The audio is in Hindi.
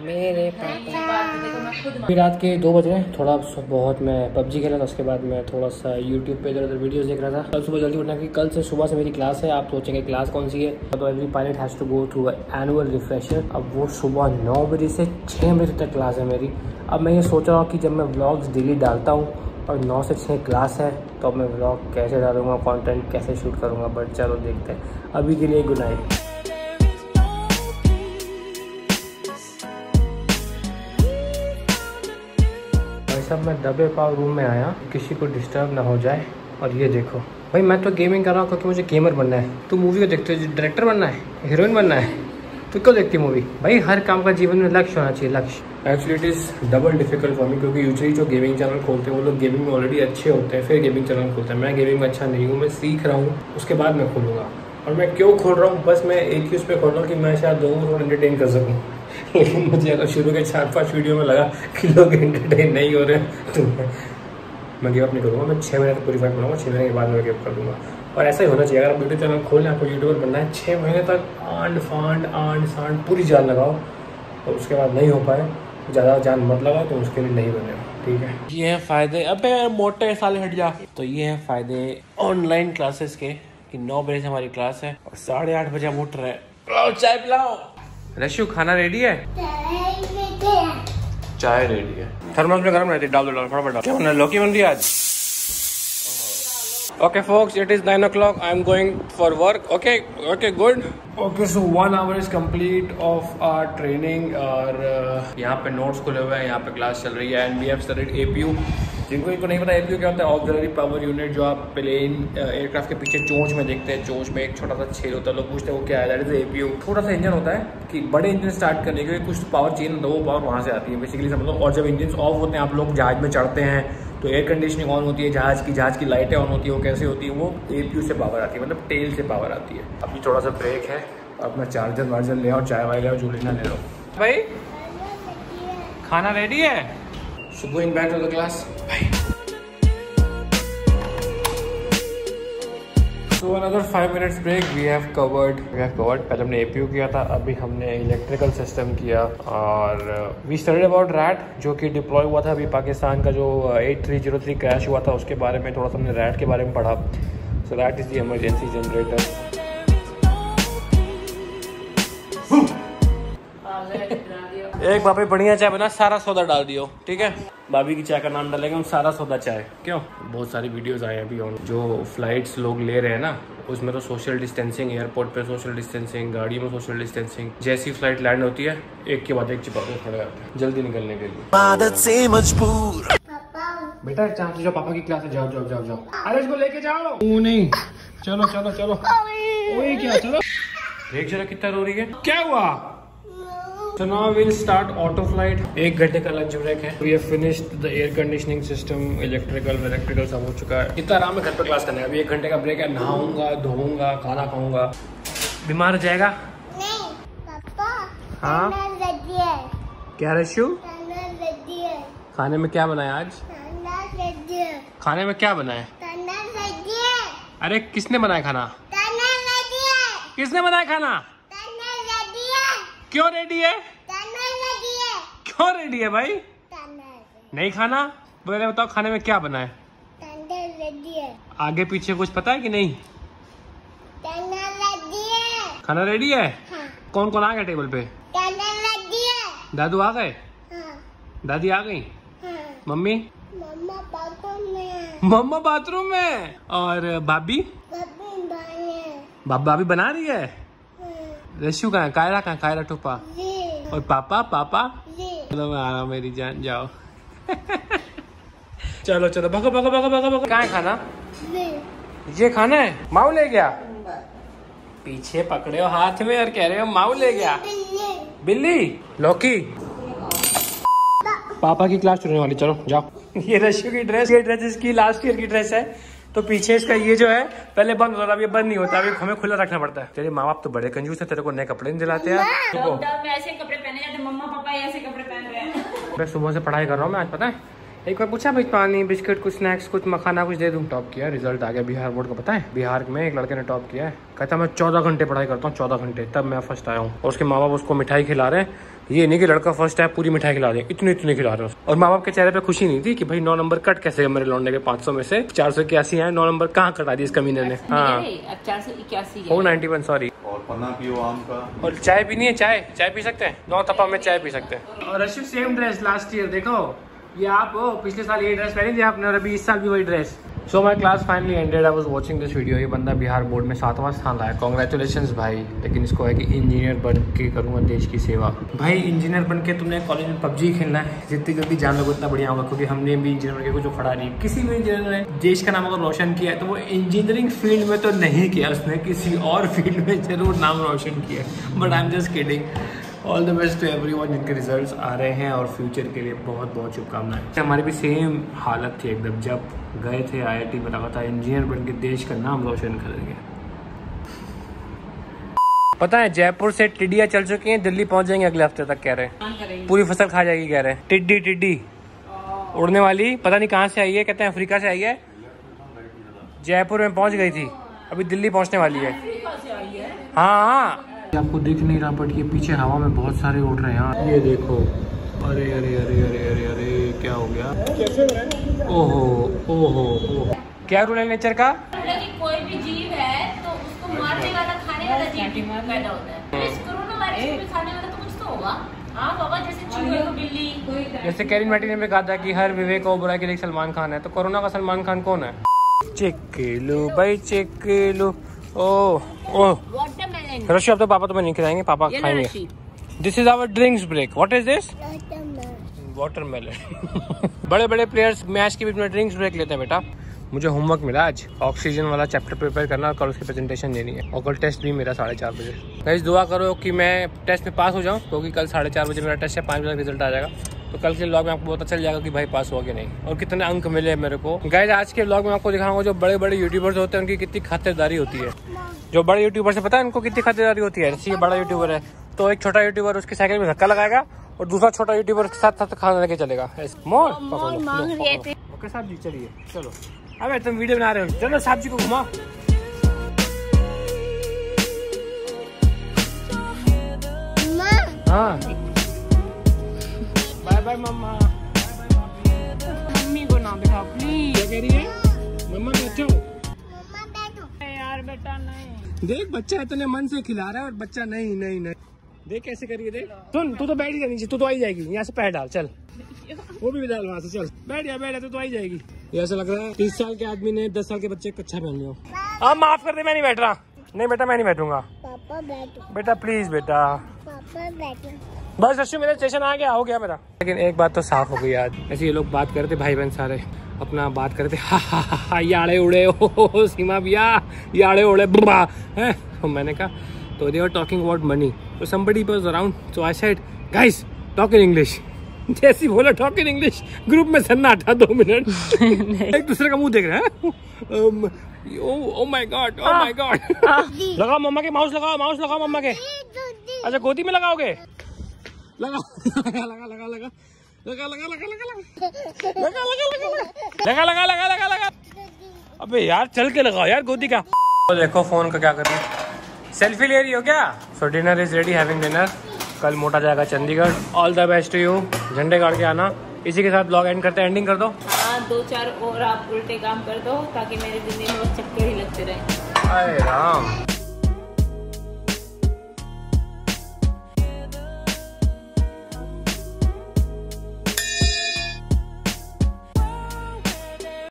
मेरे पापा। रात के दो बज रहे हैं थोड़ा बहुत मैं पबजी खेला था, उसके बाद मैं थोड़ा सा यूट्यूब पे इधर उधर वीडियोस देख रहा था। कल सुबह जल्दी उठना कि कल से सुबह से मेरी क्लास है, आप सोचेंगे क्लास कौन सी है। तो every pilot has to go through annual refresher अब वो सुबह नौ बजे से छः बजे तक क्लास है मेरी। अब मैं ये सोच रहा हूँ कि जब मैं ब्लॉग्स डेली डालता हूँ और नौ से छः क्लास है तो मैं ब्लॉग कैसे डालूँगा कंटेंट कैसे शूट करूँगा बट चलो देखते हैं। अभी के लिए गुड नाइट साहब मैं दबे पाव रूम में आया, किसी को डिस्टर्ब ना हो जाए। और ये देखो, भाई मैं तो गेमिंग कर रहा हूँ, क्योंकि मुझे गेमर बनना है। तू मूवी को देखते हो डायरेक्टर बनना है हीरोइन बनना है तो क्यों देखती मूवी भाई हर काम का जीवन में लक्ष्य होना चाहिए, लक्ष्य। Actually it is double difficult for me क्योंकि यूजली जो गेमिंग चैनल खोलते हैं, वो लोग गेमिंग में ऑलरेडी अच्छे होते हैं, फिर गेमिंग चैनल खोलते हैं। मैं गेमिंग में अच्छा नहीं हूँ, मैं सीख रहा हूँ, उसके बाद मैं खोलूँगा। और मैं क्यों खोल रहा हूँ? बस मैं एक ही उस पर खोल रहा हूँ कि मैं शायद लोगों को एंटरटेन कर सकूँ। लेकिन मुझे अगर शुरू के चार पाँच वीडियो में लगा कि लोग एंटरटेन नहीं हो रहे तो मैं गिव अप नहीं करूँगा। मैं छः महीने तक फाइट बनाऊँगा छः महीने के बाद मैं गिव कर दूँगा। और ऐसा ही होना चाहिए, अगर आप यूट्यूब चैनल खोल लें आपको यूट्यूबर बनना है छः महीने तक आंड फांड आंड सांड पूरी जान लगाओ, और उसके बाद नहीं हो पाए, ज़्यादा जान मत लगाओ तो उसके लिए नहीं बने। ठीक है? ये हैं फ़ायदे। अबे, मोटे साले, हट जा। तो ये हैं फ़ायदे ऑनलाइन क्लासेस के, कि नौ बजे से हमारी क्लास है, और साढ़े आठ बजे हम उठ रहे हैं। चाय पिलाओ। रशु खाना रेडी है चाय रेडी है थर्मस में गर्म रहती है डाल दो डाल फटाफट क्या बना लौकी बन रही है आज Okay, folks, it is 9 o'clock. I'm going for work. Okay, okay, good. Okay, so one hour is complete of our training. और uh, यहाँ पे नोट्स खुले हुए हैं यहाँ पे क्लास चल रही है and we have studied APU जिनको इनको नहीं पता एपीयू क्या होता है ऑक्सिलरी पावर यूनिट जो आप प्लेन एयरक्राफ्ट के पीछे चोंच में देखते हैं, चोंच में एक छोटा सा छेद होता है, लोग पूछते हैं वो क्या है दैट इज़ एपीयू छोटा सा इंजन होता है कि बड़े इंजन स्टार्ट करने के लिए कुछ पावर चाहिए होता तो वो पावर वहाँ से आती है बेसिकली समझ लो। और जब इंजन ऑफ़ होते हैं, आप लोग जहाज़ में चढ़ते हैं तो एयर कंडीशनिंग ऑन होती है, जहाज़ की जहाज़ की लाइटें ऑन होती है, वो कैसे होती है, वो एपीयू से पावर आती है मतलब टेल से पावर आती है। अभी थोड़ा सा ब्रेक है अपना चार्जर वार्जर ले आओ, चाय वाय ले आओ जूलिना ले लो। भाई, खाना रेडी है? So going back to the class भाई so another five minutes break we have covered we have covered पहले हमने एपीयू किया था, अभी हमने इलेक्ट्रिकल सिस्टम किया और वी स्टडीड अबाउट रैट जो कि डिप्लॉय हुआ था अभी पाकिस्तान का जो eight three zero three crash हुआ था, उसके बारे में थोड़ा सा हमने रैट के बारे में पढ़ा। So rat is the emergency generator एक भाभी बढ़िया चाय बना सारा सौदा डाल दियो ठीक है? भाभी की चाय का नाम डालेंगे हम सारा सौदा चाय। क्यों? बहुत सारी वीडियोस आए हैं अभी ऑन जो फ्लाइट्स लोग ले रहे हैं ना उसमें तो सोशल डिस्टेंसिंग एयरपोर्ट पे सोशल डिस्टेंसिंग गाड़ी में सोशल डिस्टेंसिंग जैसी फ़्लाइट लैंड होती है एक के बाद एक चिपक के खड़े आते हैं जल्दी निकलने के लिए। आदत से मजबूर। बेटा चांस जाओ पापा की क्लास है जाओ जाओ जाओ जाओ। अरे इसको लेके जाओ। वो नहीं। चलो चलो चलो। ओए क्या चलो। देख जरा कितना रो रही है। क्या हुआ? So now we'll start auto flight. एक घंटे का लंच ब्रेक है। We have finished the air conditioning system, electrical, electrical सब हो चुका है। इतना आराम में घर पे क्लास करना है अभी एक घंटे का ब्रेक है। नहाऊँगा धोऊँगा खाना खाऊँगा। बीमार हो जाएगा? नहीं पापा हाँ? खाना रेडी है। क्या रशु खाना रेडी है। खाने में क्या बनाया आज? खाना रेडी है। खाने में क्या बनाया? खाना रेडी है। अरे किसने बनाया खाना? खाना रेडी है। किसने बनाया खाना? है क्यों रेडी है? है। क्यों रेडी है भाई? नहीं खाना? पहले बताओ खाने में क्या बना है? है। आगे पीछे कुछ पता है कि नहीं? खाना रेडी है। खाना रेडी है? हाँ। कौन कौन आ गया टेबल पे? है। दादू आ गए? हाँ। दादी आ गई? हाँ। मम्मी? मम्मा मम्मा बाथरूम में और भाभी? भाभी बना रही हाँ? रशु कहाँ? कायरा कहाँ कायरा टोपा। और पापा पापा। चलो मैं आ रहा हूँ मेरी जान जाओ। चलो चलो भगो भगो भगो भगो भगो। कहाँ खाना? ये खाना है? माऊ ले गया? पीछे पकड़े हो हाथ में और कह रहे हो माऊ ले गया। बिल्ली। लौकी? पापा की क्लास चुनने वाली चलो जाओ। ये रशियो की ड्रेस ये ड्रेस इसकी लास्ट ईयर की ड्रेस है। तो पीछे इसका ये जो है पहले बंद होता था अभी ये बंद नहीं होता अभी हमें खुला रखना पड़ता है। तेरे माँ बाप तो बड़े कंजूस है तेरे को नए कपड़े नहीं दिलाते में ऐसे कपड़े पहने जाते मम्मा पापा ऐसे कपड़े पहन रहे हैं। मैं सुबह से पढ़ाई कर रहा हूँ मैं आज पता है? एक बार पूछा भाई पानी बिस्किट कुछ स्नैक्स कुछ मखाना कुछ दे दूँ। टॉप किया रिज़ल्ट आ गया बिहार बोर्ड का पता है? बिहार में एक लड़के ने टॉप किया है। कहता मैं चौदह घंटे पढ़ाई करता हूँ चौदह घंटे। तब मैं फ़र्स्ट आया हूँ। और उसके माँ बाप उसको मिठाई खिला रहे हैं। ये नहीं कि लड़का फ़र्स्ट है पूरी मिठाई खिला रहे हैं इतनी इतनी खिला रहे हैं और माँ बाप के चेहरे पे खुशी नहीं थी कि भाई नौ नंबर कट कैसे मेरे लौंडे के पाँच सौ में से? चार सौ इक्यासी है नौ नंबर कहाँ कटा दी इस कमीने ने? हाँ। चार सौ इक्यासी नाइन्टी वन सॉरी और पन्ना पियो आम का। और चाय पीनी है? चाय? चाय पी सकते हैं? नौ तपा में चाय पी सकते हैं। और Rashid same dress last year देखो। ये आप पिछले साल ये ड्रेस पहनी थी आपने और अभी इस साल भी वही dress so my class finally ended I was watching this video ये बंदा बिहार बोर्ड में सातवां स्थान लाया। कॉन्ग्रेचुलेशन भाई। लेकिन इसको है कि इंजीनियर बन के करूँगा देश की सेवा। भाई इंजीनियर बन के तुमने कॉलेज में पबजी खेलना है। जितनी जल्दी जान लोगे उतना बढ़िया होगा, क्योंकि हमने भी इंजीनियर के जो खड़ा नहीं। किसी भी इंजीनियर ने देश का नाम अगर रोशन किया है तो वो इंजीनियरिंग फ़ील्ड में तो नहीं किया उसने। किसी और फ़ील्ड में ज़रूर नाम रोशन किया but I am just kidding all the best to everyone जिनके रिज़ल्ट आ रहे हैं और फ्यूचर के लिए बहुत बहुत शुभकामनाएँ। हमारी भी सेम हालत थी एकदम जब गए थे आई आई टी में लगा था इंजीनियर बन के देश का नाम रोशन करेंगे पता है जयपुर से टिड्डियाँ चल चुकी हैं दिल्ली पहुँच जाएँगे अगले हफ़्ते तक कह रहे हैं। पूरी फ़सल खा जाएगी कह रहे हैं। टिड्डी टिड्डी। उड़ने वाली पता नहीं कहाँ से आई है कहते हैं अफ्रीका से आई है। जयपुर में पहुँच गई थी अभी दिल्ली पहुँचने वाली है? हाँ हाँ। आपको दिख नहीं रहा बट ये पीछे हवा में बहुत सारे उड़ रहे हैं। ये देखो। अरे अरे अरे अरे अरे अरे क्या हो गया? ओहो ओहो ओहो। क्या रूल है नेचर का? कोई भी जीव है तो उसको मारने वाला खाने वाला जीव पैदा होता है। तो इस कोरोना वायरस को खाने वाला तो कुछ तो होगा। हाँ बाबा जैसे चूहे को बिल्ली। जैसे कैरिन मैटी ने भी कहा था कि हर विवेक ओबराय के लिए सलमान खान है। तो कोरोना का सलमान खान कौन है? चेक लो भाई चेक लो। ओ ओ। वाटरमेलन रशी अब तो पापा तुम्हें नहीं खिलाएँगे पापा खाएँगे। This is our drinks break what is this watermelon बड़े बड़े प्लेयर्स मैच के बीच में ड्रिंक्स ब्रेक लेते हैं बेटा। मुझे होमवर्क मिला आज। ऑक्सीजन वाला चैप्टर प्रिपेयर करना और कल उसकी प्रेजेंटेशन देनी है। और कल टेस्ट भी मेरा साढ़े चार बजे। गाइस दुआ करो कि मैं टेस्ट में पास हो जाऊँ क्योंकि कल साढ़े चार बजे मेरा टेस्ट है पाँच बजे रिज़ल्ट आ जाएगा। तो कल के ब्लॉग में आपको पता चल जाएगा कि भाई पास हुआ कि नहीं। और कितने अंक मिले मेरे को। गाइस आज के ब्लॉग में आपको दिखाऊँगा जो बड़े बड़े यूट्यूबर्स होते हैं उनकी कितनी खातिरदारी होती है। जो बड़े यूट्यूबर से पता है उनको कितनी खातिरदारी होती है? जैसे ये बड़ा यूट्यूबर है तो एक छोटा यूट्यूबर उसकी साइकिल में धक्का लगाएगा और दूसरा छोटा यूट्यूबर उसके साथ साथ खाना लेके चलेगा। मोर है। ओके साहब जी चलिए चलो। अबे तुम वीडियो बना रहे हो। चलो साहब जी को घुमा हाँ। बाय बाय मम्मा मम्मी को ना बिठाओ प्लीज़ क्या कह रही है? मम्मा बैठो मम्मा बैठो। बेटा नहीं। देख बच्चा इतने मन से खिला रहा है और बच्चा नहीं नहीं नहीं। देख कैसे करिए देख। सुन तू तो बैठ गया नीचे तू तो आई जाएगी। यहाँ से पैर डाल चल। वो भी डाल वहाँ से चल। बैठ जा बैठ जा तू तो आई जाएगी। ऐसा लग रहा है तीस साल के आदमी ने दस साल के बच्चे को अच्छा पहन लिया अब माफ़ कर दे मैं नहीं बैठ रहा। नहीं बेटा मैं नहीं बैठूँगा। पापा बैठो। बेटा प्लीज़ बेटा। पापा बैठो। बस अश्विन मेरा स्टेशन आ गया हो गया मेरा। लेकिन एक बात तो साफ़ हो गई आज। ऐसे ये लोग बात करते भाई बहन सारे। अपना बात करते हा हा हा हा याड़े उड़े ओ हो, हो, सीमा भैया। याड़े उड़े बुआ है तो मैंने कहा तो they are talking about money तो somebody was around so I said guys talk in English जैसे बोला टॉक इन इंग्लिश ग्रुप में सन्नाटा दो मिनट एक दूसरे का मुँह देख रहे हैं um, oh my god oh my god लगाओ मम्मा के माउस लगाओ माउस लगाओ मम्मा के अच्छा गोदी में लगाओगे लगा लगा लगा लगा लगा लगा लगा लगा लगा लगा लगा लगा लगा लगा लगा लगा लगा लगा अबे यार चल के लगाओ यार गोदी का तो देखो फ़ोन का क्या कर। रही है सेल्फी ले रही हो क्या? So dinner is ready having dinner कल मोटा जाएगा Chandigarh. All the best to you झंडे गाड़ के आना। इसी के साथ ब्लॉग एंड करते हैं। एंडिंग कर दो। हाँ दो चार और आप उल्टे काम कर दो ताकि मेरे दिन में चक्कर ही लगते रहे। अरे राम।